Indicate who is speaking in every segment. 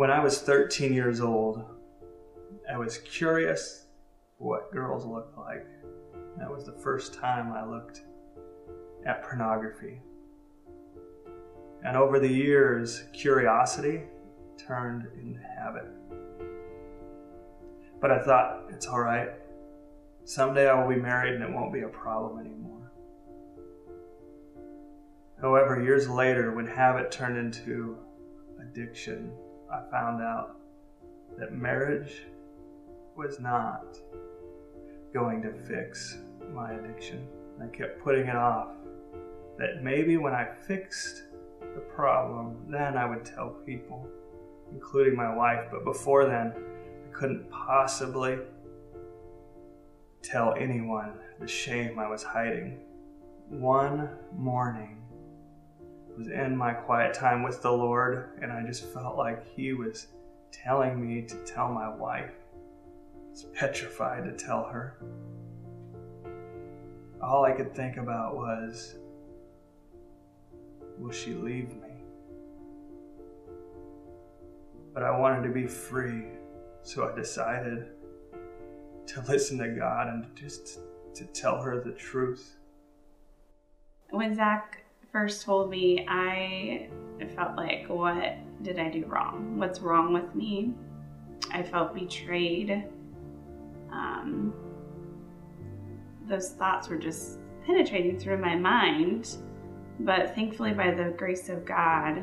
Speaker 1: When I was 13 years old, I was curious what girls look like. That was the first time I looked at pornography. And over the years, curiosity turned into habit. But I thought, it's all right. Someday I will be married and it won't be a problem anymore. However, years later, when habit turned into addiction, I found out that marriage was not going to fix my addiction. I kept putting it off. That maybe when I fixed the problem, then I would tell people, including my wife. But before then, I couldn't possibly tell anyone the shame I was hiding. One morning, was in my quiet time with the Lord, and I just felt like He was telling me to tell my wife. I was petrified to tell her. All I could think about was, will she leave me? But I wanted to be free, so I decided to listen to God and just to tell her the truth.
Speaker 2: When Zach first told me, I felt like, what did I do wrong? What's wrong with me? I felt betrayed. Um, those thoughts were just penetrating through my mind. But thankfully, by the grace of God,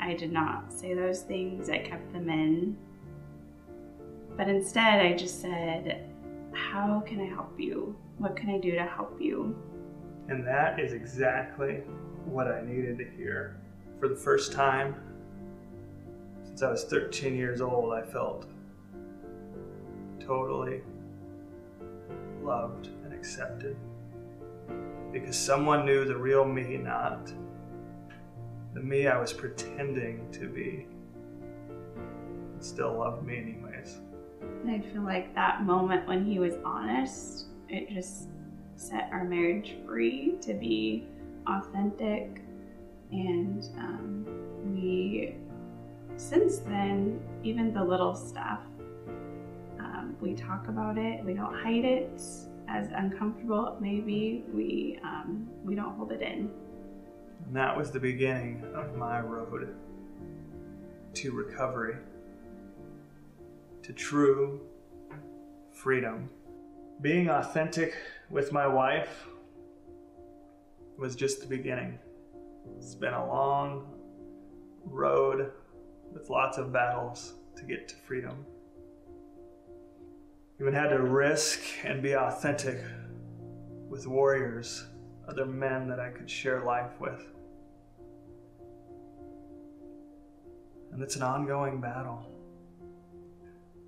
Speaker 2: I did not say those things. I kept them in. But instead, I just said, How can I help you? What can I do to help you?
Speaker 1: And that is exactly what I needed to hear. For the first time since I was 13 years old, I felt totally loved and accepted because someone knew the real me, not the me I was pretending to be. And still loved me, anyways.
Speaker 2: I feel like that moment when he was honest, it just set our marriage free to be authentic. And um, we, since then, even the little stuff, um, we talk about it, we don't hide it. As uncomfortable it may be, we, um, we don't hold it in.
Speaker 1: And that was the beginning of my road to recovery, to true freedom. Being authentic with my wife was just the beginning. It's been a long road with lots of battles to get to freedom. Even had to risk and be authentic with warriors, other men that I could share life with. And it's an ongoing battle.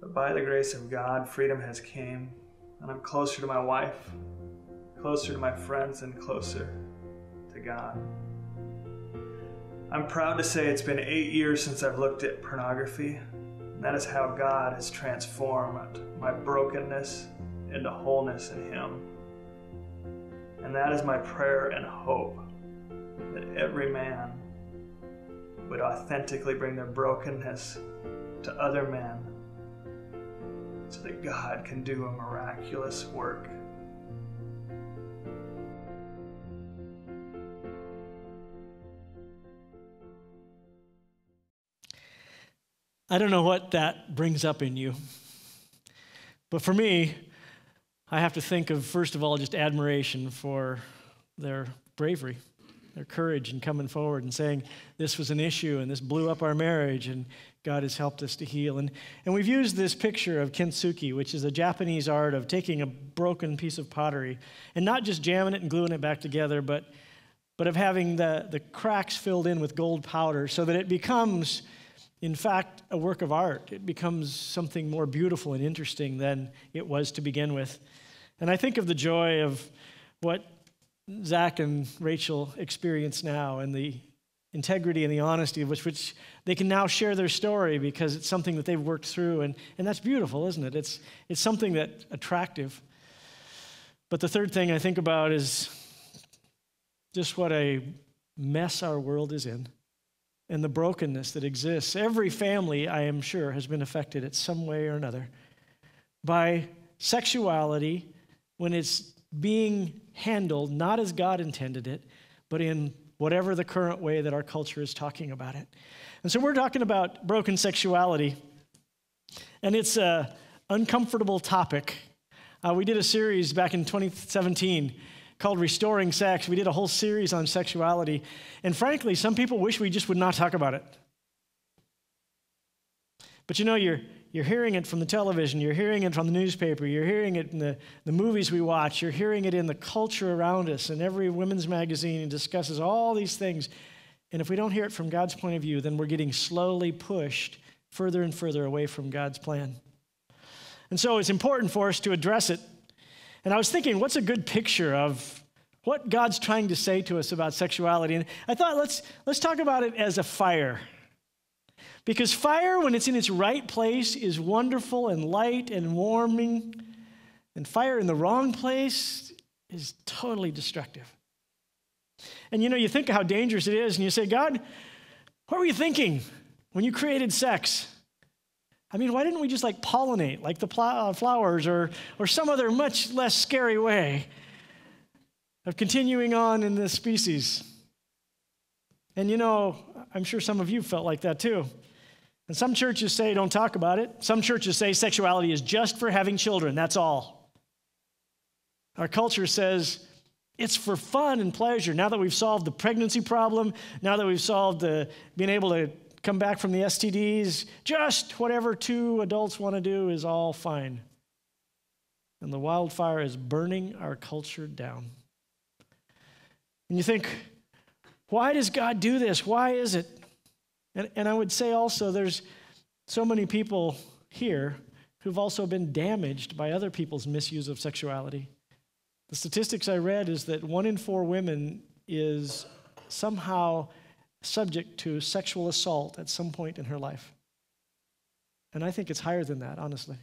Speaker 1: But by the grace of God, freedom has came, and I'm closer to my wife, closer to my friends, and closer God. I'm proud to say it's been eight years since I've looked at pornography, that is how God has transformed my brokenness into wholeness in Him. And that is my prayer and hope that every man would authentically bring their brokenness to other men so that God can do a miraculous work.
Speaker 3: I don't know what that brings up in you. But for me, I have to think of, first of all, just admiration for their bravery, their courage in coming forward and saying, This was an issue and this blew up our marriage and God has helped us to heal. And, and we've used this picture of kintsugi, which is a Japanese art of taking a broken piece of pottery and not just jamming it and gluing it back together, but, but of having the, the cracks filled in with gold powder so that it becomes in fact, a work of art. It becomes something more beautiful and interesting than it was to begin with. And I think of the joy of what Zach and Rachel experience now and the integrity and the honesty of which, which they can now share their story because it's something that they've worked through. And, and that's beautiful, isn't it? It's, it's something that attractive. But the third thing I think about is just what a mess our world is in and the brokenness that exists. Every family, I am sure, has been affected in some way or another by sexuality when it's being handled not as God intended it, but in whatever the current way that our culture is talking about it. And so we're talking about broken sexuality, and it's an uncomfortable topic. Uh, we did a series back in 2017 called Restoring Sex. We did a whole series on sexuality. And frankly, some people wish we just would not talk about it. But you know, you're, you're hearing it from the television, you're hearing it from the newspaper, you're hearing it in the, the movies we watch, you're hearing it in the culture around us, and every women's magazine discusses all these things. And if we don't hear it from God's point of view, then we're getting slowly pushed further and further away from God's plan. And so it's important for us to address it and I was thinking, what's a good picture of what God's trying to say to us about sexuality? And I thought, let's, let's talk about it as a fire. Because fire, when it's in its right place, is wonderful and light and warming. And fire in the wrong place is totally destructive. And you know, you think how dangerous it is, and you say, God, what were you thinking when you created sex? I mean, why didn't we just like pollinate like the pl- uh, flowers or, or some other much less scary way of continuing on in this species? And you know, I'm sure some of you felt like that too. And some churches say don't talk about it. Some churches say sexuality is just for having children, that's all. Our culture says it's for fun and pleasure. Now that we've solved the pregnancy problem, now that we've solved the being able to come back from the STDs, just whatever two adults want to do is all fine. And the wildfire is burning our culture down. And you think, why does God do this? Why is it? And, and I would say also, there's so many people here who've also been damaged by other people's misuse of sexuality. The statistics I read is that one in four women is somehow subject to sexual assault at some point in her life. And I think it's higher than that, honestly.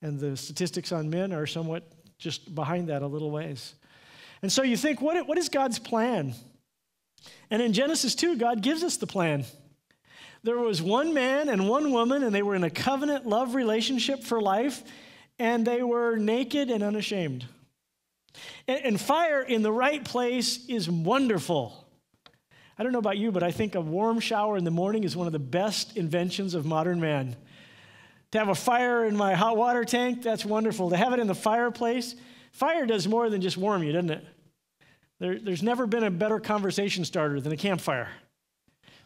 Speaker 3: And the statistics on men are somewhat just behind that a little ways. And so you think, what, what is God's plan? And in Genesis 2, God gives us the plan. There was one man and one woman, and they were in a covenant love relationship for life, and they were naked and unashamed. And, and fire in the right place is wonderful. I don't know about you, but I think a warm shower in the morning is one of the best inventions of modern man. To have a fire in my hot water tank, that's wonderful. To have it in the fireplace, fire does more than just warm you, doesn't it? There, there's never been a better conversation starter than a campfire.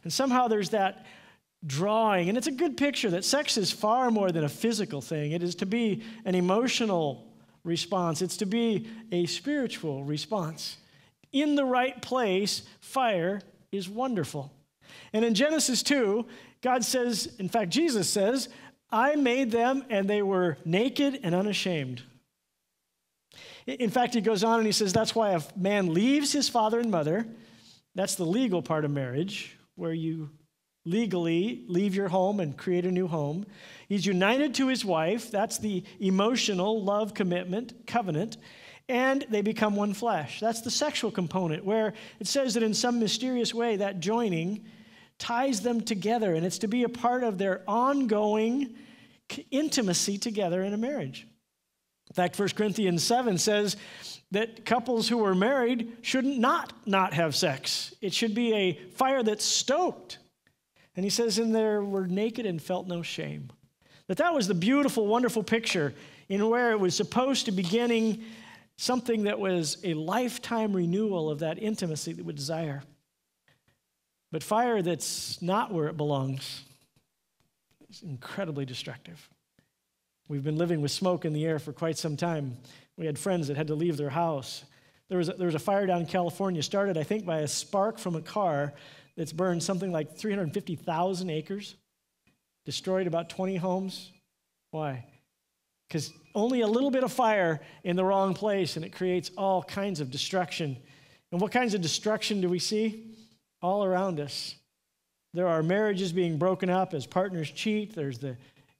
Speaker 3: And somehow there's that drawing, and it's a good picture that sex is far more than a physical thing. It is to be an emotional response, it's to be a spiritual response. In the right place, fire is wonderful. And in Genesis 2, God says, in fact, Jesus says, I made them and they were naked and unashamed. In fact, he goes on and he says, That's why a man leaves his father and mother. That's the legal part of marriage, where you legally leave your home and create a new home. He's united to his wife. That's the emotional love commitment, covenant and they become one flesh. That's the sexual component, where it says that in some mysterious way that joining ties them together, and it's to be a part of their ongoing intimacy together in a marriage. In fact, 1 Corinthians 7 says that couples who are married shouldn't not not have sex. It should be a fire that's stoked. And he says in there, we're naked and felt no shame. That that was the beautiful, wonderful picture in where it was supposed to beginning something that was a lifetime renewal of that intimacy that we desire. But fire that's not where it belongs is incredibly destructive. We've been living with smoke in the air for quite some time. We had friends that had to leave their house. There was a, there was a fire down in California, started, I think, by a spark from a car that's burned something like 350,000 acres, destroyed about 20 homes. Why? Because only a little bit of fire in the wrong place and it creates all kinds of destruction. And what kinds of destruction do we see? All around us. There are marriages being broken up as partners cheat. There's the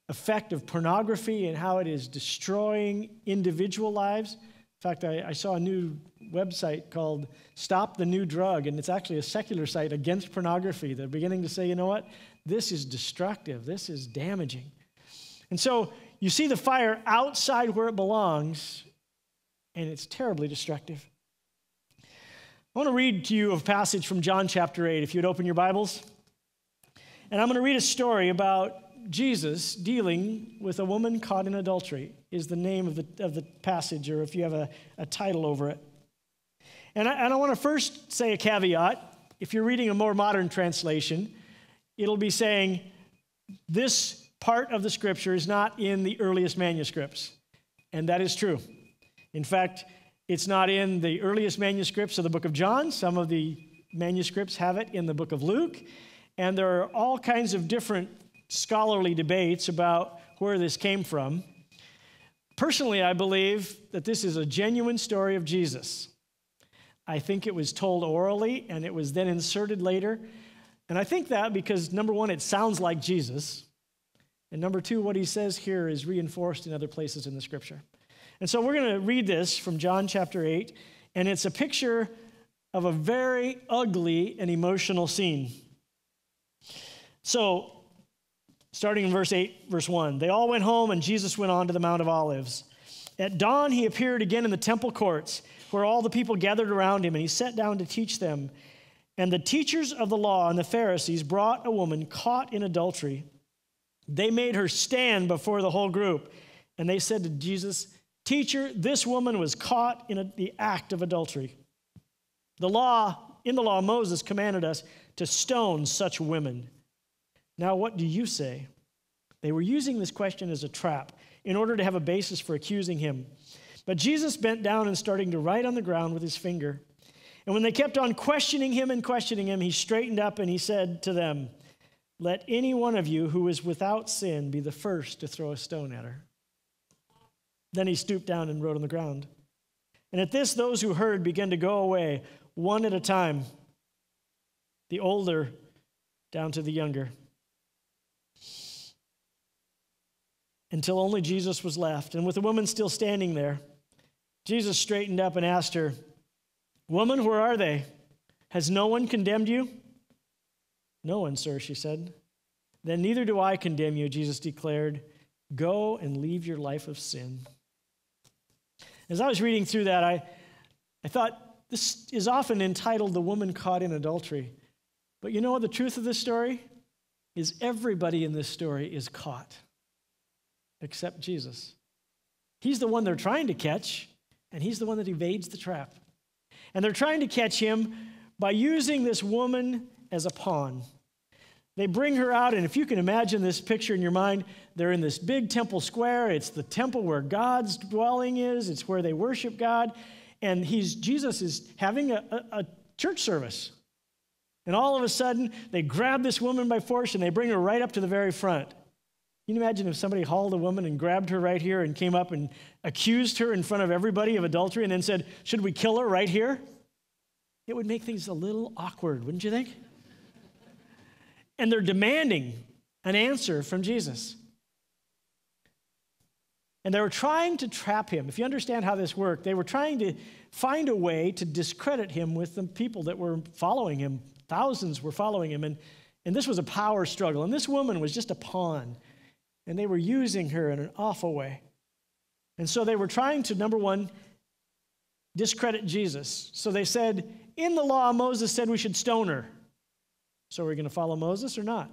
Speaker 3: effect of pornography and how it is destroying individual lives, In fact, I, I, saw a new website called Stop the New Drug, and it's actually a secular site against pornography. They're beginning to say, you know what? This is destructive, this is damaging. And so you see the fire outside where it belongs, and it's terribly destructive. I want to read to you a passage from John chapter 8, if you'd open your Bibles. And I'm going to read a story about Jesus dealing with a woman caught in adultery, is the name of the, of the passage, or if you have a, a title over it. And I, and I want to first say a caveat. If you're reading a more modern translation, it'll be saying, This part of the scripture is not in the earliest manuscripts. And that is true. In fact, it's not in the earliest manuscripts of the book of John. Some of the manuscripts have it in the book of Luke. And there are all kinds of different scholarly debates about where this came from. Personally, I believe that this is a genuine story of Jesus. I think it was told orally and it was then inserted later. And I think that because, number one, it sounds like Jesus. And number two, what he says here is reinforced in other places in the scripture. And so we're going to read this from John chapter 8, and it's a picture of a very ugly and emotional scene. So starting in verse 8, verse 1. They all went home, and Jesus went on to the Mount of Olives. At dawn, he appeared again in the temple courts, where all the people gathered around him, and he sat down to teach them. And the teachers of the law and the Pharisees brought a woman caught in adultery. They made her stand before the whole group, and they said to Jesus, Teacher, this woman was caught in a, the act of adultery. The law, in the law, Moses commanded us to stone such women. Now, what do you say? They were using this question as a trap in order to have a basis for accusing him. But Jesus bent down and starting to write on the ground with his finger. And when they kept on questioning him and questioning him, he straightened up and he said to them, Let any one of you who is without sin be the first to throw a stone at her. Then he stooped down and wrote on the ground. And at this, those who heard began to go away, one at a time, the older down to the younger. until only Jesus was left. And with the woman still standing there, Jesus straightened up and asked her, Woman, where are they? Has no one condemned you? No one, sir, she said. Then neither do I condemn you, Jesus declared. Go and leave your life of sin. As I was reading through that, I, I thought this is often entitled The Woman Caught in Adultery. But you know what the truth of this story is? Everybody in this story is caught except Jesus. He's the one they're trying to catch, and he's the one that evades the trap. And they're trying to catch him by using this woman as a pawn. They bring her out, and if you can imagine this picture in your mind, they're in this big temple square. It's the temple where God's dwelling is, it's where they worship God. And he's, Jesus is having a, a, a church service. And all of a sudden, they grab this woman by force and they bring her right up to the very front. Can you imagine if somebody hauled a woman and grabbed her right here and came up and accused her in front of everybody of adultery and then said, Should we kill her right here? It would make things a little awkward, wouldn't you think? And they're demanding an answer from Jesus. And they were trying to trap him. If you understand how this worked, they were trying to find a way to discredit him with the people that were following him. Thousands were following him. And, and this was a power struggle. And this woman was just a pawn and they were using her in an awful way. And so they were trying to, number one, discredit Jesus. So they said, in the law, Moses said we should stone her. So are we going to follow Moses or not?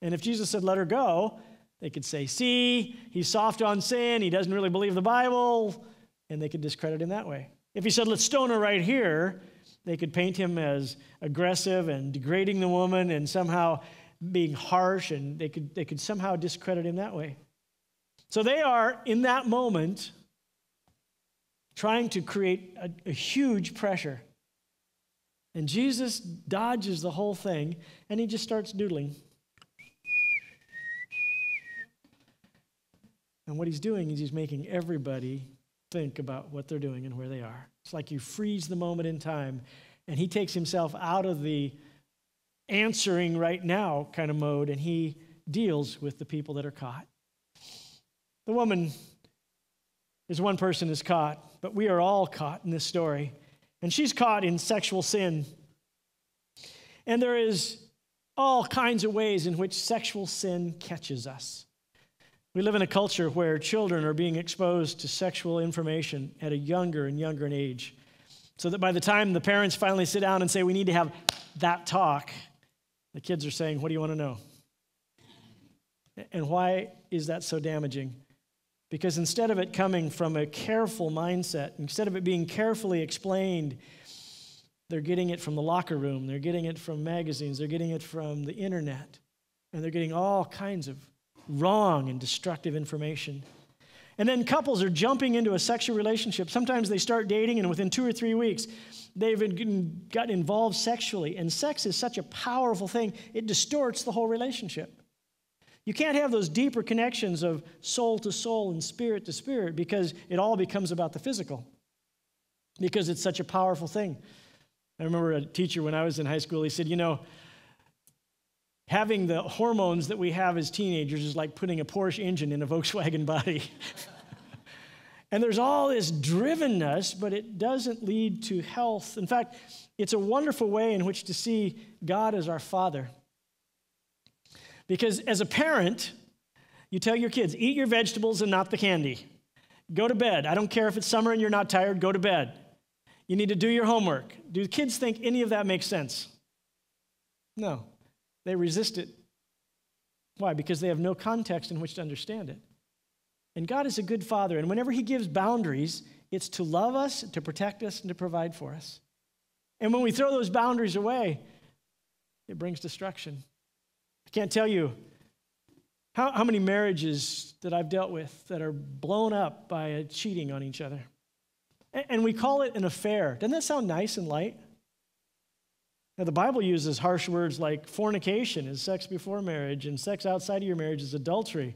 Speaker 3: And if Jesus said, let her go, they could say, see, he's soft on sin, he doesn't really believe the Bible, and they could discredit him that way. If he said, let's stone her right here, they could paint him as aggressive and degrading the woman and somehow being harsh and they could, they could somehow discredit him that way. So they are, in that moment, trying to create a, a huge pressure. And Jesus dodges the whole thing and he just starts doodling. And what he's doing is he's making everybody think about what they're doing and where they are. It's like you freeze the moment in time, and he takes himself out of the answering right now kind of mode, and he deals with the people that are caught. The woman is one person is caught, but we are all caught in this story. And she's caught in sexual sin. And there is all kinds of ways in which sexual sin catches us. We live in a culture where children are being exposed to sexual information at a younger and younger age. So that by the time the parents finally sit down and say, We need to have that talk, the kids are saying, What do you want to know? And why is that so damaging? Because instead of it coming from a careful mindset, instead of it being carefully explained, they're getting it from the locker room, they're getting it from magazines, they're getting it from the internet, and they're getting all kinds of wrong and destructive information. And then couples are jumping into a sexual relationship. Sometimes they start dating, and within two or three weeks, they've gotten involved sexually. And sex is such a powerful thing, it distorts the whole relationship. You can't have those deeper connections of soul to soul and spirit to spirit because it all becomes about the physical, because it's such a powerful thing. I remember a teacher when I was in high school, he said, You know, having the hormones that we have as teenagers is like putting a Porsche engine in a Volkswagen body. and there's all this drivenness, but it doesn't lead to health. In fact, it's a wonderful way in which to see God as our Father. Because as a parent, you tell your kids, eat your vegetables and not the candy. Go to bed. I don't care if it's summer and you're not tired, go to bed. You need to do your homework. Do kids think any of that makes sense? No. They resist it. Why? Because they have no context in which to understand it. And God is a good father, and whenever He gives boundaries, it's to love us, to protect us, and to provide for us. And when we throw those boundaries away, it brings destruction. I can't tell you how, how many marriages that I've dealt with that are blown up by cheating on each other. And, and we call it an affair. Doesn't that sound nice and light? Now, the Bible uses harsh words like fornication is sex before marriage, and sex outside of your marriage is adultery.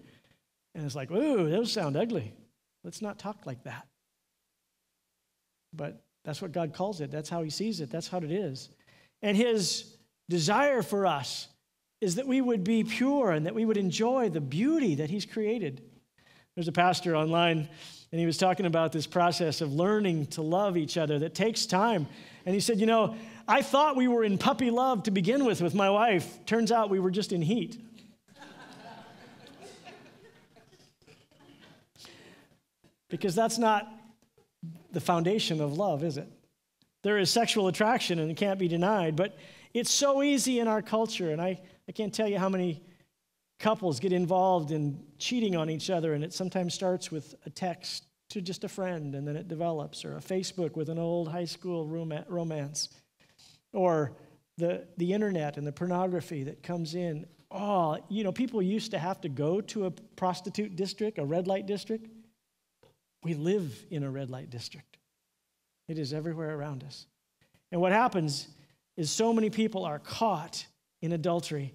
Speaker 3: And it's like, ooh, those sound ugly. Let's not talk like that. But that's what God calls it. That's how He sees it. That's how it is. And His desire for us is that we would be pure and that we would enjoy the beauty that He's created. There's a pastor online, and he was talking about this process of learning to love each other that takes time. And he said, You know, I thought we were in puppy love to begin with with my wife. Turns out we were just in heat. because that's not the foundation of love, is it? There is sexual attraction and it can't be denied, but it's so easy in our culture. And I, I can't tell you how many couples get involved in cheating on each other, and it sometimes starts with a text to just a friend, and then it develops, or a Facebook with an old high school romance, or the, the internet and the pornography that comes in. Oh, you know, people used to have to go to a prostitute district, a red light district. We live in a red light district, it is everywhere around us. And what happens is so many people are caught in adultery.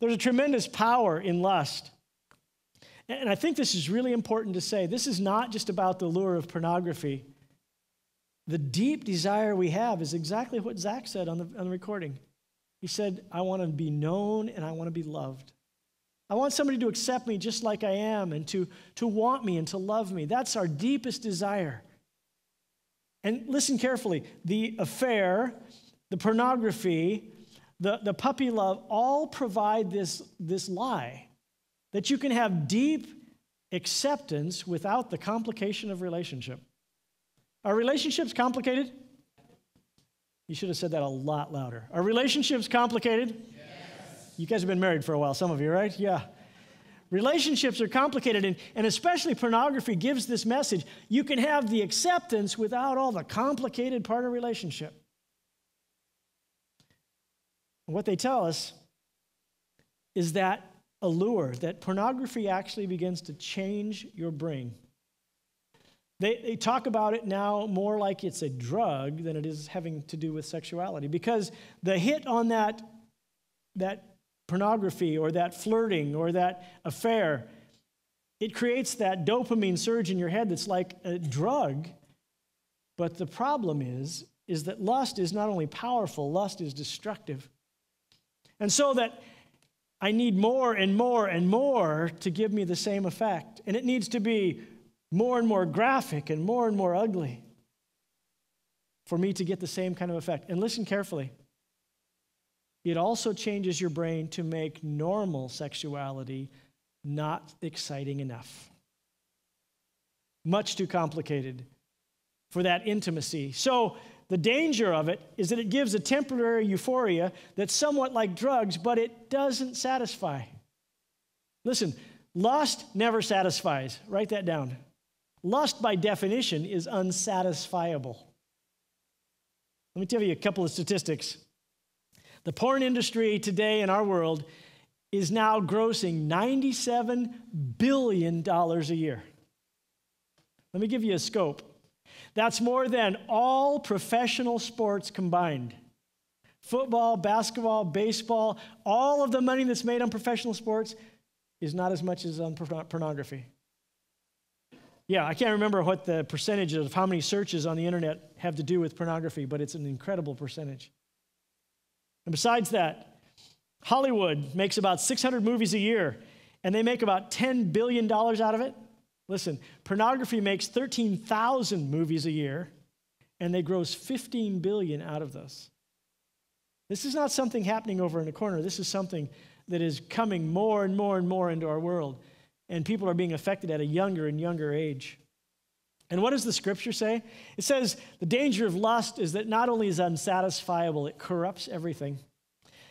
Speaker 3: There's a tremendous power in lust. And I think this is really important to say. This is not just about the lure of pornography. The deep desire we have is exactly what Zach said on the, on the recording. He said, I want to be known and I want to be loved. I want somebody to accept me just like I am and to, to want me and to love me. That's our deepest desire. And listen carefully the affair, the pornography, the, the puppy love all provide this, this lie that you can have deep acceptance without the complication of relationship. Are relationships complicated? You should have said that a lot louder. Are relationships complicated? Yes. You guys have been married for a while, some of you, right? Yeah. Relationships are complicated, and, and especially pornography gives this message. You can have the acceptance without all the complicated part of relationship. What they tell us is that allure, that pornography actually begins to change your brain. They, they talk about it now more like it's a drug than it is having to do with sexuality because the hit on that, that pornography or that flirting or that affair, it creates that dopamine surge in your head that's like a drug. But the problem is, is that lust is not only powerful, lust is destructive. And so that I need more and more and more to give me the same effect. And it needs to be more and more graphic and more and more ugly for me to get the same kind of effect. And listen carefully. It also changes your brain to make normal sexuality not exciting enough. Much too complicated for that intimacy. So, the danger of it is that it gives a temporary euphoria that's somewhat like drugs, but it doesn't satisfy. Listen, lust never satisfies. Write that down. Lust, by definition, is unsatisfiable. Let me tell you a couple of statistics. The porn industry today in our world is now grossing $97 billion a year. Let me give you a scope. That's more than all professional sports combined. Football, basketball, baseball, all of the money that's made on professional sports is not as much as on pornography. Yeah, I can't remember what the percentage of how many searches on the internet have to do with pornography, but it's an incredible percentage. And besides that, Hollywood makes about 600 movies a year, and they make about $10 billion out of it. Listen, pornography makes 13,000 movies a year, and they gross 15 billion out of this. This is not something happening over in a corner. This is something that is coming more and more and more into our world, and people are being affected at a younger and younger age. And what does the scripture say? It says the danger of lust is that not only is unsatisfiable, it corrupts everything.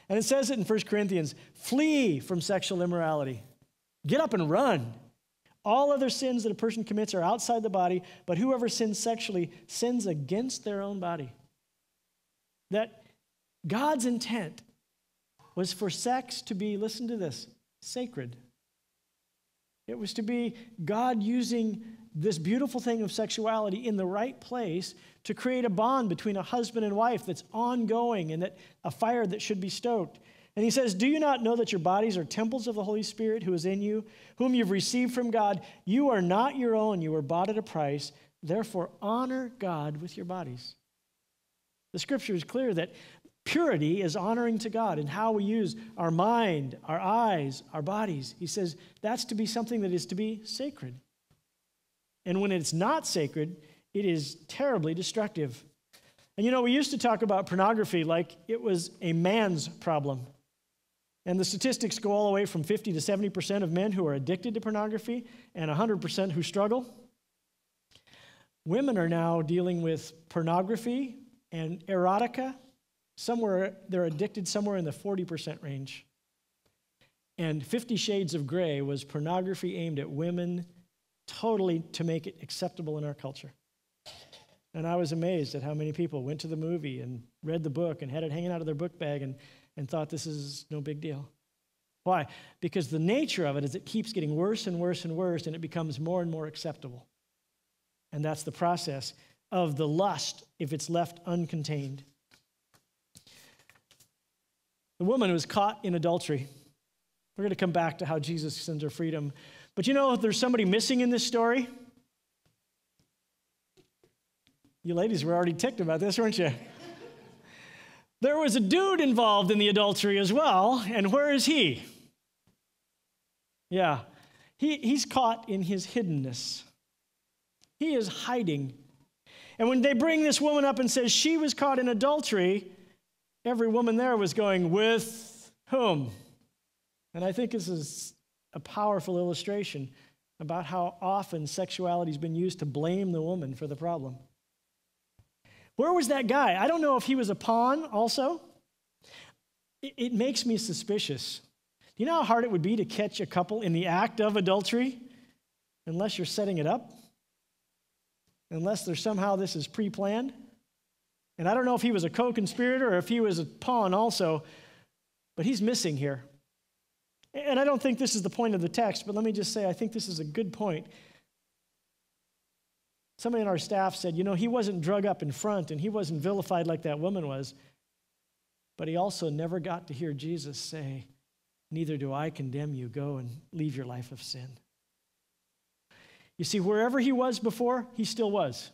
Speaker 3: And it says it in 1 Corinthians flee from sexual immorality. Get up and run. All other sins that a person commits are outside the body, but whoever sins sexually sins against their own body. That God's intent was for sex to be, listen to this, sacred. It was to be God using this beautiful thing of sexuality in the right place to create a bond between a husband and wife that's ongoing and that a fire that should be stoked. And he says, Do you not know that your bodies are temples of the Holy Spirit who is in you, whom you've received from God? You are not your own, you were bought at a price. Therefore, honor God with your bodies. The scripture is clear that purity is honoring to God and how we use our mind, our eyes, our bodies. He says that's to be something that is to be sacred. And when it's not sacred, it is terribly destructive. And you know, we used to talk about pornography like it was a man's problem. And the statistics go all the way from 50 to 70% of men who are addicted to pornography and 100% who struggle. Women are now dealing with pornography and erotica. Somewhere they're addicted somewhere in the 40% range. And 50 Shades of Grey was pornography aimed at women totally to make it acceptable in our culture. And I was amazed at how many people went to the movie and read the book and had it hanging out of their book bag and and thought this is no big deal. Why? Because the nature of it is it keeps getting worse and worse and worse, and it becomes more and more acceptable. And that's the process of the lust if it's left uncontained. The woman who was caught in adultery. We're going to come back to how Jesus sends her freedom. But you know, there's somebody missing in this story. You ladies were already ticked about this, weren't you? There was a dude involved in the adultery as well, and where is he? Yeah, he, he's caught in his hiddenness. He is hiding. And when they bring this woman up and says she was caught in adultery, every woman there was going, With whom? And I think this is a powerful illustration about how often sexuality has been used to blame the woman for the problem. Where was that guy? I don't know if he was a pawn also. It, it makes me suspicious. Do you know how hard it would be to catch a couple in the act of adultery unless you're setting it up? Unless there's somehow this is pre planned? And I don't know if he was a co conspirator or if he was a pawn also, but he's missing here. And I don't think this is the point of the text, but let me just say I think this is a good point Somebody on our staff said, you know, he wasn't drug up in front and he wasn't vilified like that woman was, but he also never got to hear Jesus say, Neither do I condemn you. Go and leave your life of sin. You see, wherever he was before, he still was.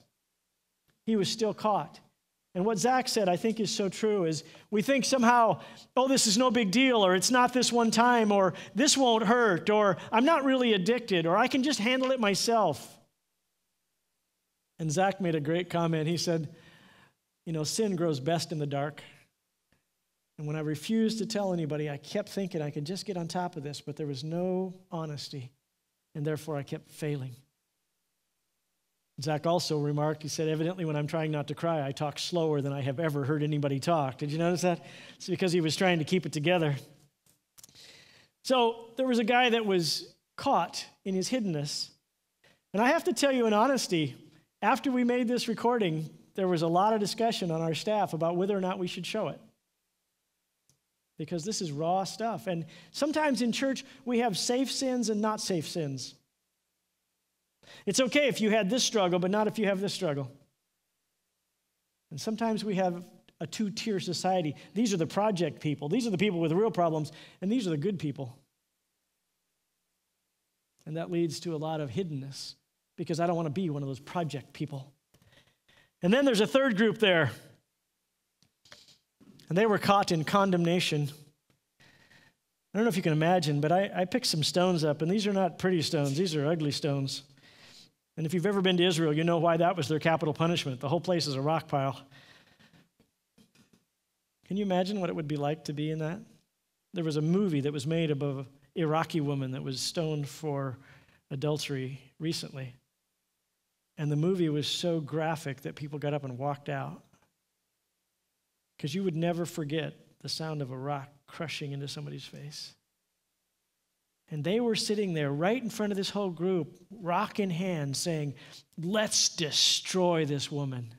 Speaker 3: He was still caught. And what Zach said, I think, is so true is we think somehow, oh, this is no big deal, or it's not this one time, or this won't hurt, or I'm not really addicted, or I can just handle it myself. And Zach made a great comment. He said, You know, sin grows best in the dark. And when I refused to tell anybody, I kept thinking I could just get on top of this, but there was no honesty. And therefore, I kept failing. Zach also remarked, he said, evidently, when I'm trying not to cry, I talk slower than I have ever heard anybody talk. Did you notice that? It's because he was trying to keep it together. So there was a guy that was caught in his hiddenness. And I have to tell you in honesty, after we made this recording, there was a lot of discussion on our staff about whether or not we should show it. Because this is raw stuff. And sometimes in church, we have safe sins and not safe sins. It's okay if you had this struggle, but not if you have this struggle. And sometimes we have a two tier society. These are the project people, these are the people with real problems, and these are the good people. And that leads to a lot of hiddenness because I don't want to be one of those project people. And then there's a third group there. And they were caught in condemnation. I don't know if you can imagine, but I, I picked some stones up, and these are not pretty stones, these are ugly stones. And if you've ever been to Israel, you know why that was their capital punishment. The whole place is a rock pile. Can you imagine what it would be like to be in that? There was a movie that was made about an Iraqi woman that was stoned for adultery recently. And the movie was so graphic that people got up and walked out. Because you would never forget the sound of a rock crushing into somebody's face. And they were sitting there right in front of this whole group, rock in hand, saying, Let's destroy this woman.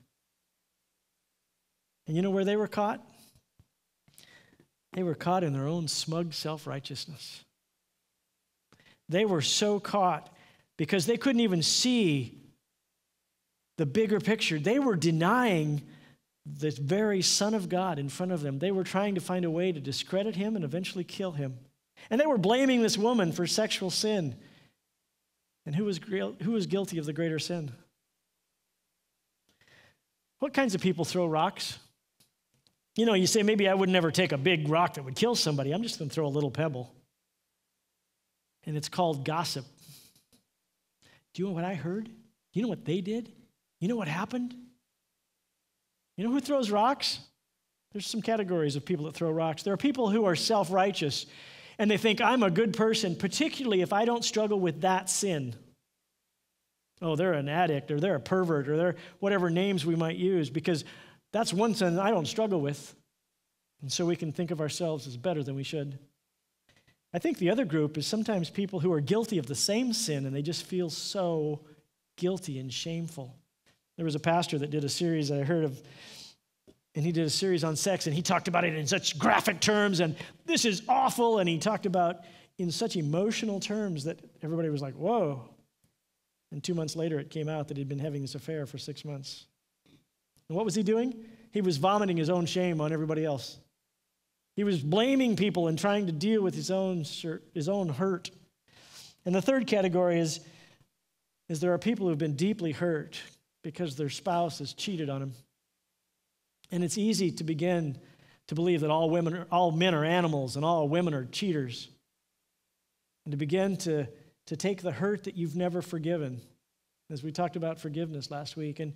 Speaker 3: And you know where they were caught? They were caught in their own smug self righteousness. They were so caught because they couldn't even see the bigger picture. They were denying the very Son of God in front of them. They were trying to find a way to discredit him and eventually kill him. And they were blaming this woman for sexual sin. And who was, who was guilty of the greater sin? What kinds of people throw rocks? You know, you say, maybe I would never take a big rock that would kill somebody. I'm just going to throw a little pebble and it's called gossip. Do you know what I heard? Do you know what they did? You know what happened? You know who throws rocks? There's some categories of people that throw rocks. There are people who are self righteous and they think, I'm a good person, particularly if I don't struggle with that sin. Oh, they're an addict or they're a pervert or they're whatever names we might use because that's one sin I don't struggle with. And so we can think of ourselves as better than we should. I think the other group is sometimes people who are guilty of the same sin and they just feel so guilty and shameful. There was a pastor that did a series I heard of, and he did a series on sex, and he talked about it in such graphic terms, and this is awful, and he talked about in such emotional terms that everybody was like, whoa. And two months later, it came out that he'd been having this affair for six months. And what was he doing? He was vomiting his own shame on everybody else. He was blaming people and trying to deal with his own, his own hurt. And the third category is, is there are people who have been deeply hurt because their spouse has cheated on them. And it's easy to begin to believe that all women are, all men are animals and all women are cheaters. And to begin to, to take the hurt that you've never forgiven, as we talked about forgiveness last week, and,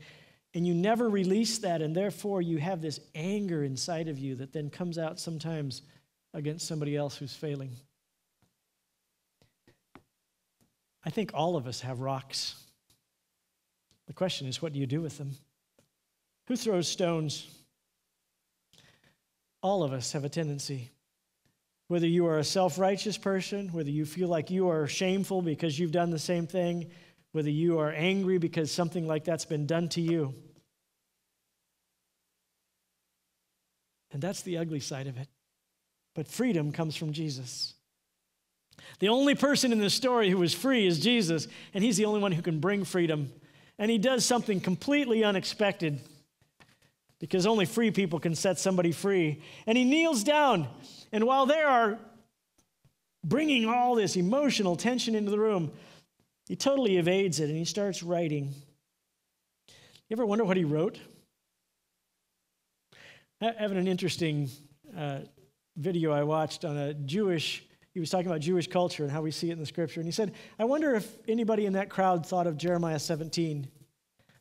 Speaker 3: and you never release that, and therefore you have this anger inside of you that then comes out sometimes against somebody else who's failing. I think all of us have rocks. The question is, what do you do with them? Who throws stones? All of us have a tendency. Whether you are a self righteous person, whether you feel like you are shameful because you've done the same thing, whether you are angry because something like that's been done to you. And that's the ugly side of it. But freedom comes from Jesus. The only person in this story who is free is Jesus, and he's the only one who can bring freedom. And he does something completely unexpected because only free people can set somebody free. And he kneels down, and while they are bringing all this emotional tension into the room, he totally evades it and he starts writing. You ever wonder what he wrote? Having an interesting uh, video I watched on a Jewish, he was talking about Jewish culture and how we see it in the scripture. And he said, I wonder if anybody in that crowd thought of Jeremiah 17,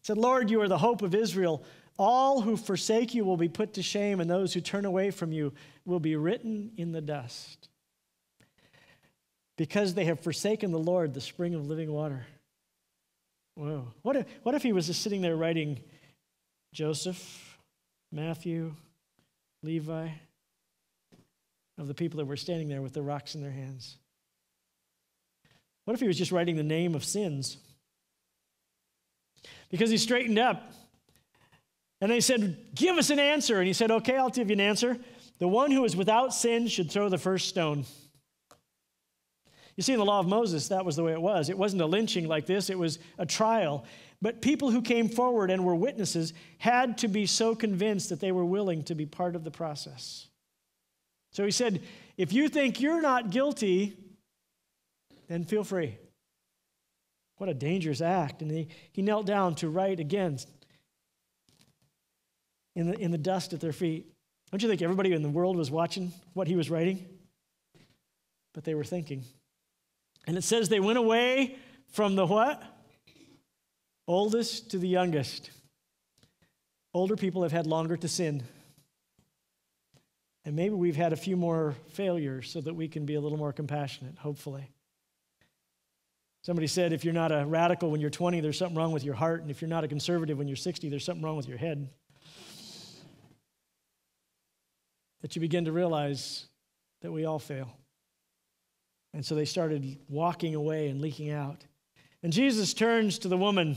Speaker 3: said, Lord, you are the hope of Israel. All who forsake you will be put to shame, and those who turn away from you will be written in the dust. Because they have forsaken the Lord, the spring of living water. Whoa. What if, what if he was just sitting there writing Joseph, Matthew, Levi, of the people that were standing there with the rocks in their hands? What if he was just writing the name of sins? Because he straightened up and they said, Give us an answer. And he said, Okay, I'll give you an answer. The one who is without sin should throw the first stone. You see, in the law of Moses, that was the way it was. It wasn't a lynching like this, it was a trial. But people who came forward and were witnesses had to be so convinced that they were willing to be part of the process. So he said, If you think you're not guilty, then feel free. What a dangerous act. And he, he knelt down to write again in the, in the dust at their feet. Don't you think everybody in the world was watching what he was writing? But they were thinking. And it says they went away from the what? Oldest to the youngest. Older people have had longer to sin. And maybe we've had a few more failures so that we can be a little more compassionate, hopefully. Somebody said if you're not a radical when you're 20, there's something wrong with your heart. And if you're not a conservative when you're 60, there's something wrong with your head. That you begin to realize that we all fail. And so they started walking away and leaking out. And Jesus turns to the woman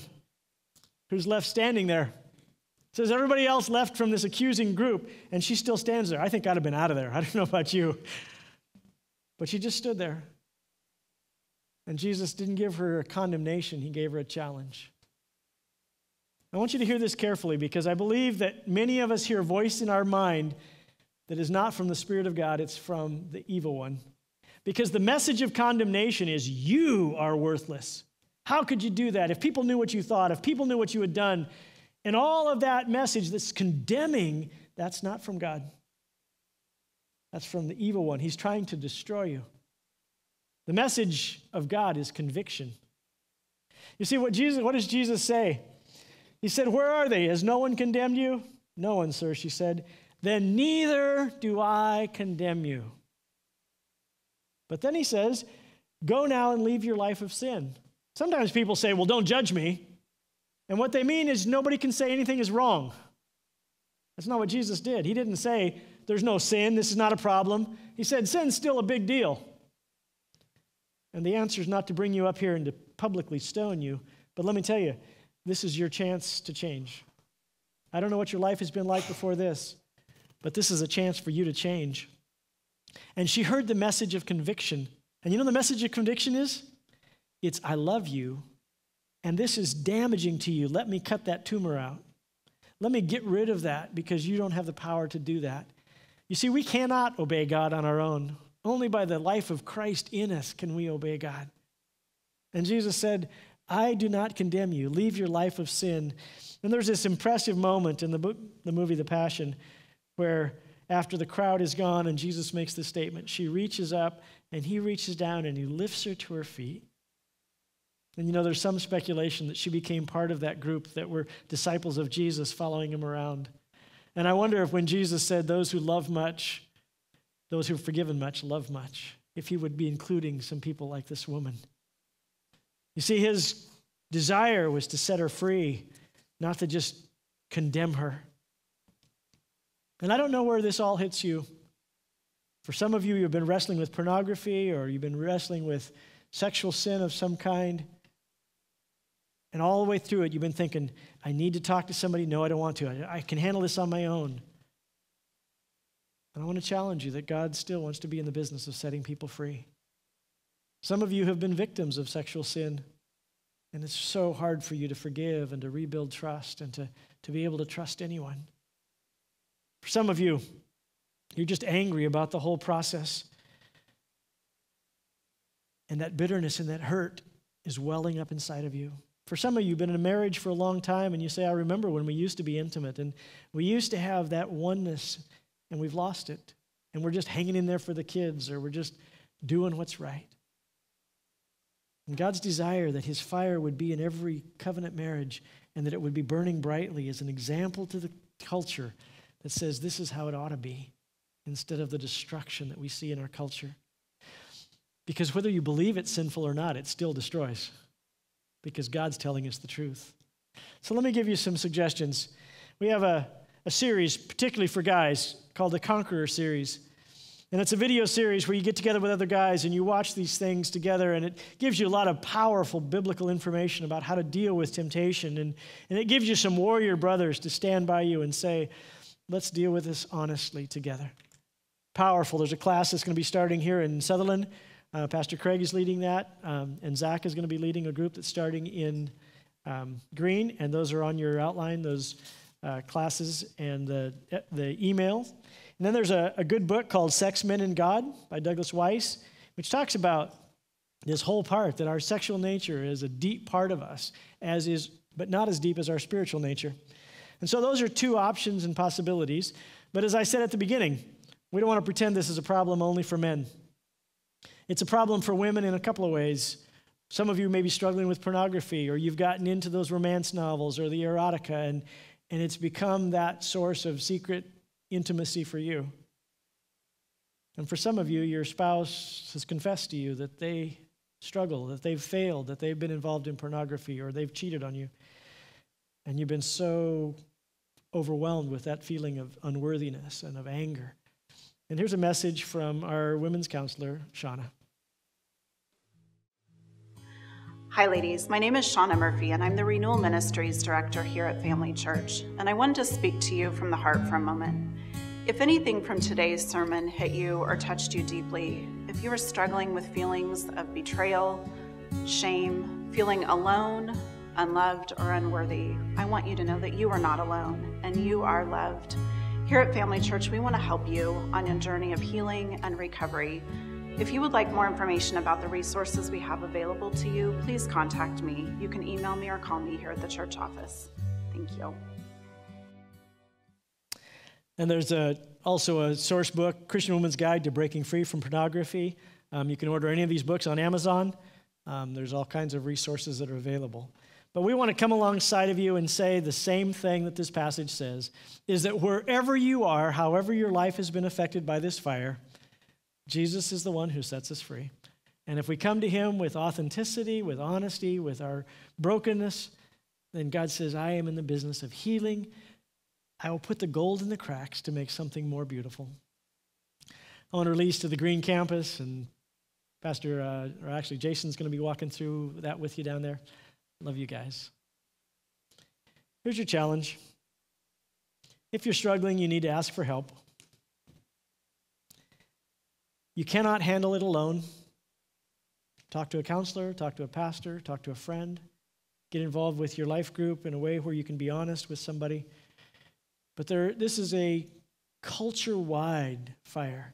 Speaker 3: who's left standing there. Says everybody else left from this accusing group, and she still stands there. I think I'd have been out of there. I don't know about you. But she just stood there. And Jesus didn't give her a condemnation, he gave her a challenge. I want you to hear this carefully because I believe that many of us hear a voice in our mind that is not from the Spirit of God, it's from the evil one. Because the message of condemnation is you are worthless. How could you do that? If people knew what you thought, if people knew what you had done, and all of that message that's condemning, that's not from God. That's from the evil one. He's trying to destroy you. The message of God is conviction. You see, what, Jesus, what does Jesus say? He said, Where are they? Has no one condemned you? No one, sir, she said. Then neither do I condemn you. But then he says, Go now and leave your life of sin. Sometimes people say, Well, don't judge me. And what they mean is nobody can say anything is wrong. That's not what Jesus did. He didn't say, There's no sin, this is not a problem. He said, Sin's still a big deal. And the answer is not to bring you up here and to publicly stone you, but let me tell you, this is your chance to change. I don't know what your life has been like before this, but this is a chance for you to change. And she heard the message of conviction. And you know the message of conviction is? It's, I love you, and this is damaging to you. Let me cut that tumor out. Let me get rid of that because you don't have the power to do that. You see, we cannot obey God on our own. Only by the life of Christ in us can we obey God. And Jesus said, I do not condemn you. Leave your life of sin. And there's this impressive moment in the, book, the movie The Passion where after the crowd is gone and Jesus makes the statement, she reaches up and he reaches down and he lifts her to her feet. And you know, there's some speculation that she became part of that group that were disciples of Jesus following him around. And I wonder if when Jesus said, Those who love much, those who have forgiven much, love much, if he would be including some people like this woman. You see, his desire was to set her free, not to just condemn her. And I don't know where this all hits you. For some of you, you've been wrestling with pornography or you've been wrestling with sexual sin of some kind. And all the way through it, you've been thinking, I need to talk to somebody. No, I don't want to. I, I can handle this on my own. And I want to challenge you that God still wants to be in the business of setting people free. Some of you have been victims of sexual sin, and it's so hard for you to forgive and to rebuild trust and to, to be able to trust anyone. For some of you, you're just angry about the whole process. And that bitterness and that hurt is welling up inside of you. For some of you, you've been in a marriage for a long time, and you say, I remember when we used to be intimate, and we used to have that oneness, and we've lost it. And we're just hanging in there for the kids, or we're just doing what's right. And God's desire that His fire would be in every covenant marriage and that it would be burning brightly as an example to the culture that says this is how it ought to be instead of the destruction that we see in our culture. Because whether you believe it's sinful or not, it still destroys because God's telling us the truth. So let me give you some suggestions. We have a, a series, particularly for guys, called the Conqueror series. And it's a video series where you get together with other guys and you watch these things together, and it gives you a lot of powerful biblical information about how to deal with temptation. And, and it gives you some warrior brothers to stand by you and say, let's deal with this honestly together. Powerful. There's a class that's going to be starting here in Sutherlin. Uh, Pastor Craig is leading that, um, and Zach is going to be leading a group that's starting in um, Green, and those are on your outline, those uh, classes and the, the email. And then there's a, a good book called Sex, Men, and God by Douglas Weiss, which talks about this whole part that our sexual nature is a deep part of us, as is, but not as deep as our spiritual nature. And so those are two options and possibilities. But as I said at the beginning, we don't want to pretend this is a problem only for men. It's a problem for women in a couple of ways. Some of you may be struggling with pornography, or you've gotten into those romance novels or the erotica, and, and it's become that source of secret intimacy for you. And for some of you, your spouse has confessed to you that they struggle, that they've failed, that they've been involved in pornography, or they've cheated on you. And you've been so overwhelmed with that feeling of unworthiness and of anger. And here's a message from our women's counselor, Shauna.
Speaker 4: Hi, ladies. My name is Shauna Murphy, and I'm the Renewal Ministries Director here at Family Church. And I wanted to speak to you from the heart for a moment. If anything from today's sermon hit you or touched you deeply, if you are struggling with feelings of betrayal, shame, feeling alone, unloved, or unworthy, I want you to know that you are not alone and you are loved. Here at Family Church, we want to help you on your journey of healing and recovery. If you would like more information about the resources we have available to you, please contact me. You can email me or call me here at the church office. Thank you.
Speaker 3: And there's a, also a source book, Christian Woman's Guide to Breaking Free from Pornography. Um, you can order any of these books on Amazon. Um, there's all kinds of resources that are available. But we want to come alongside of you and say the same thing that this passage says is that wherever you are, however your life has been affected by this fire, Jesus is the one who sets us free. And if we come to him with authenticity, with honesty, with our brokenness, then God says, I am in the business of healing. I will put the gold in the cracks to make something more beautiful. I want to release to the Green Campus, and Pastor, uh, or actually, Jason's going to be walking through that with you down there. Love you guys. Here's your challenge. If you're struggling, you need to ask for help. You cannot handle it alone. Talk to a counselor, talk to a pastor, talk to a friend. Get involved with your life group in a way where you can be honest with somebody. But there, this is a culture wide fire,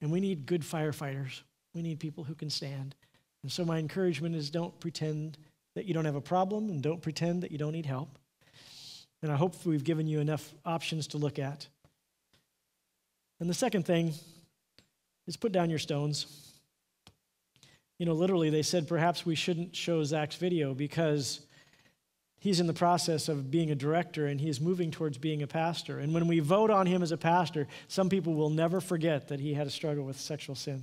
Speaker 3: and we need good firefighters. We need people who can stand. And so, my encouragement is don't pretend that you don't have a problem and don't pretend that you don't need help. And I hope we've given you enough options to look at. And the second thing is put down your stones. You know, literally, they said perhaps we shouldn't show Zach's video because he's in the process of being a director and he is moving towards being a pastor. And when we vote on him as a pastor, some people will never forget that he had a struggle with sexual sin.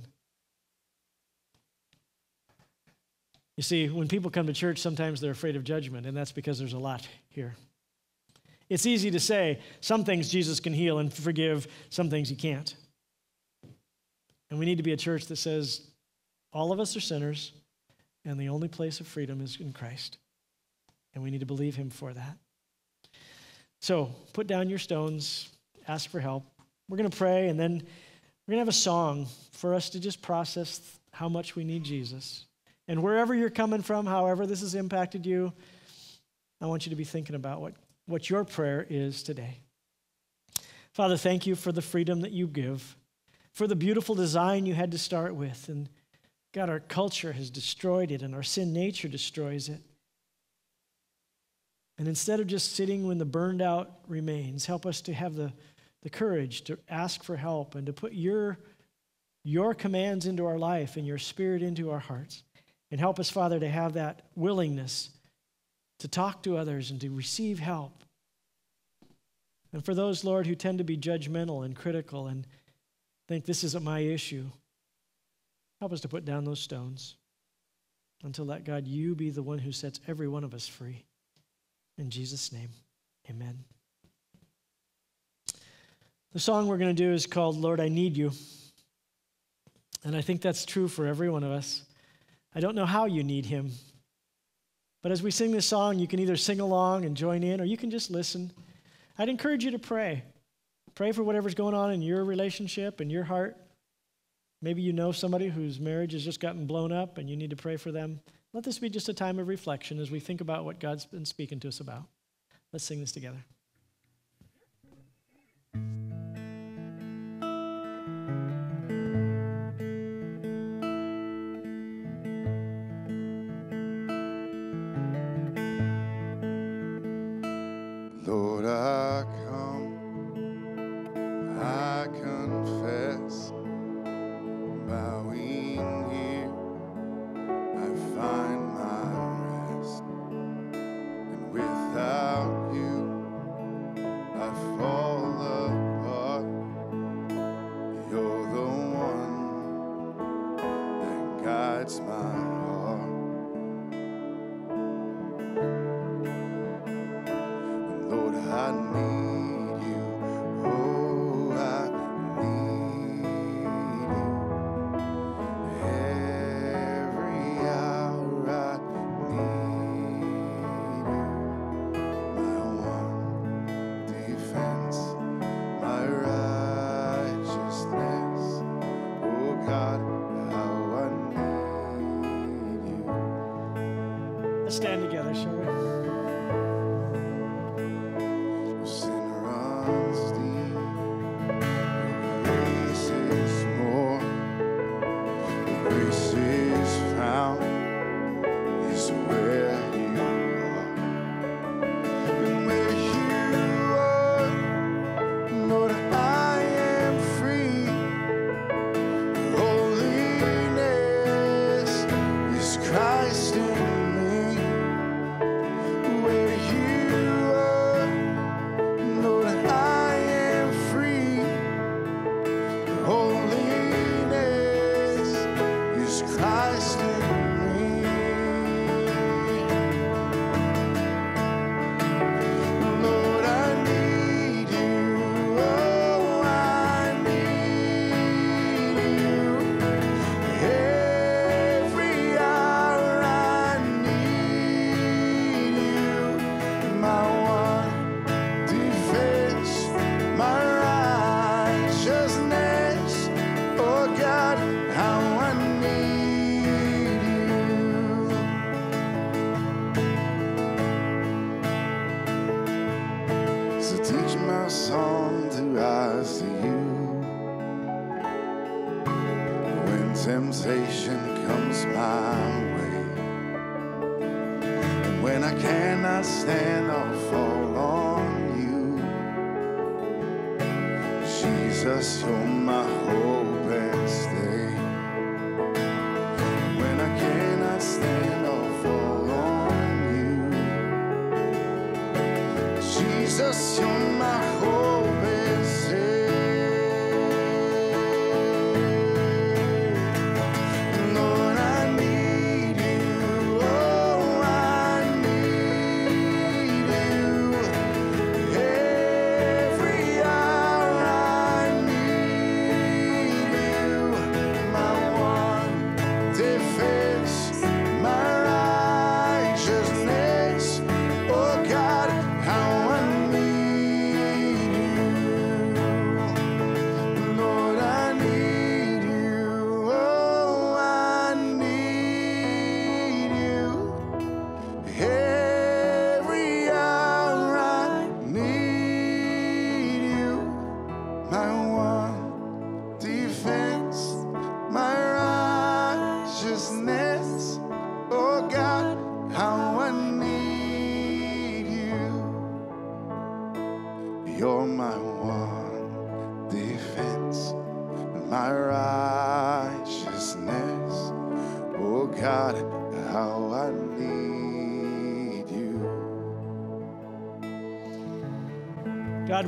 Speaker 3: You see, when people come to church, sometimes they're afraid of judgment, and that's because there's a lot here. It's easy to say some things Jesus can heal and forgive, some things he can't. And we need to be a church that says all of us are sinners, and the only place of freedom is in Christ. And we need to believe him for that. So put down your stones, ask for help. We're going to pray, and then we're going to have a song for us to just process how much we need Jesus. And wherever you're coming from, however this has impacted you, I want you to be thinking about what, what your prayer is today. Father, thank you for the freedom that you give, for the beautiful design you had to start with. And God, our culture has destroyed it, and our sin nature destroys it. And instead of just sitting when the burned out remains, help us to have the, the courage to ask for help and to put your, your commands into our life and your spirit into our hearts. And help us, Father, to have that willingness
Speaker 5: to talk to others and to receive help. And for those, Lord, who tend to be judgmental and critical and think this isn't my issue, help us to put down those stones until that, God, you be the one who sets every one of us free. In Jesus' name, amen. The song we're going to do is called Lord, I Need You. And I think that's true for every one of us. I don't know how you need Him. But as we sing this song, you can either sing along and join in, or you can just listen. I'd encourage you to pray. Pray for whatever's going on in your relationship and your heart. Maybe you know somebody whose marriage has just gotten blown up and you need to pray for them. Let this be just a time of reflection as we think about what God's been speaking to us about. Let's sing this together.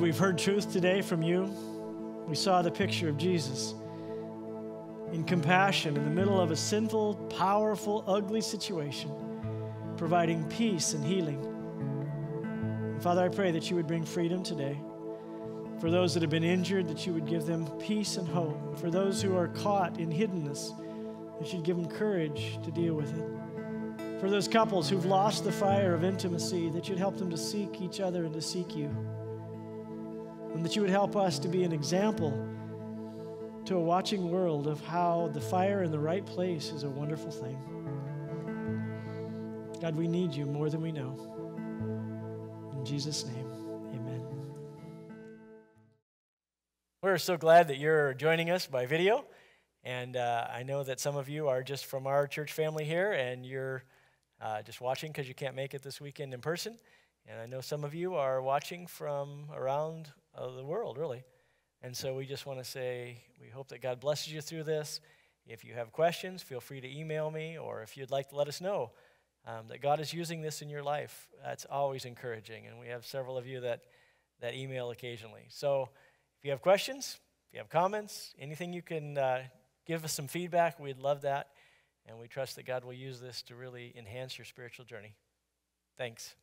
Speaker 3: We've heard truth today from you. We saw the picture of Jesus in compassion in the middle of a sinful, powerful, ugly situation, providing peace and healing. And Father, I pray that you would bring freedom today. For those that have been injured, that you would give them peace and hope. For those who are caught in hiddenness, that you'd give them courage to deal with it. For those couples who've lost the fire of intimacy, that you'd help them to seek each other and to seek you. And that you would help us to be an example to a watching world of how the fire in the right place is a wonderful thing. God, we need you more than we know. In Jesus' name. Amen. We're so glad that you're joining us by video. And uh, I know that some of you are just from our church family here, and you're uh, just watching because you can't make it this weekend in person. And I know some of you are watching from around uh, the world, really. And so we just want to say we hope that God blesses you through this. If you have questions, feel free to email me, or if you'd like to let us know um, that God is using this in your life, that's always encouraging. And we have several of you that, that email occasionally. So, if you have questions, if you have comments, anything you can uh, give us some feedback, we'd love that. And we trust that God will use this to really enhance your spiritual journey. Thanks.